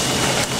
proprio.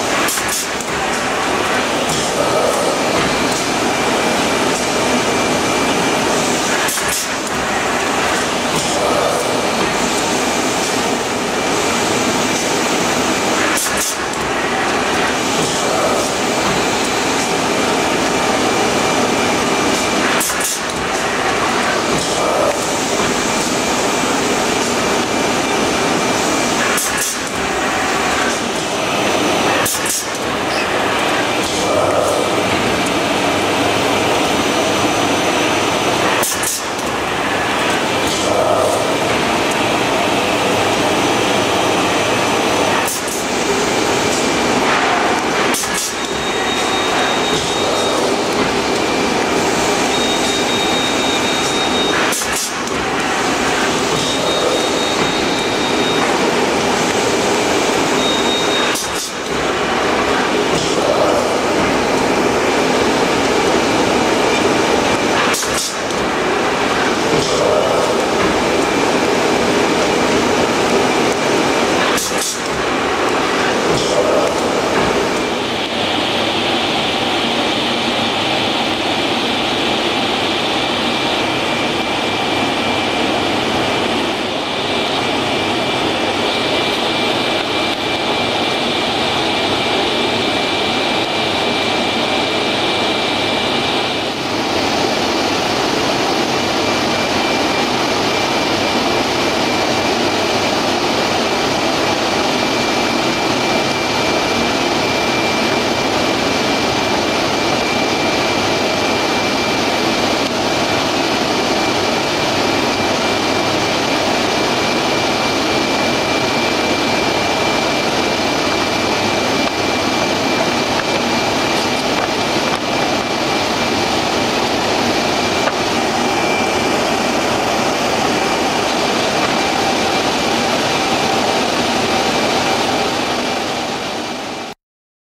Halo.